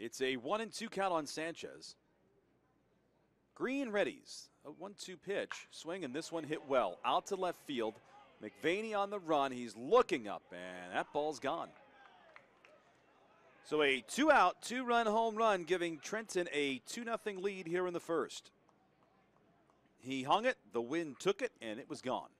It's a one and two count on Sanchez. Green readies. A one two pitch. Swing, and this one hit well. Out to left field. McVaney on the run. He's looking up, and that ball's gone. So a two out, two run home run, giving Trenton a two nothing lead here in the first. He hung it, the wind took it, and it was gone.